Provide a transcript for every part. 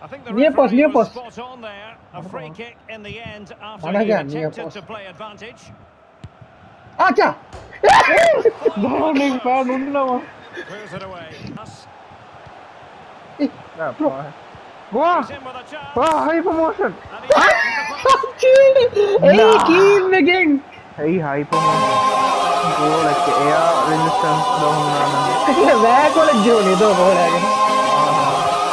Nie pas, nie pas. Managan, nie pas. Acha! Darling, paano naman? Eh, bro. Wow! Wow, high promotion! Hey, kill me, gang! Hey, high promotion. Go, like, air resistance down. Back, like, June, ito, go, like.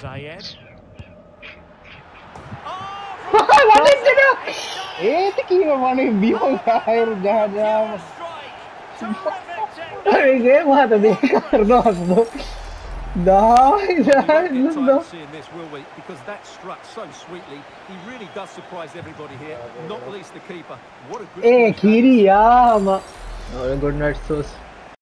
Zayed. Wanted to do. Eh, of naman yung biyong kahir gada. Ay, what the Carlos no. Die, no. This, will? Because that struck so sweetly. He really does surprise everybody here, not least the keeper. What a good. Eh, Kiriyama. Oh, good night,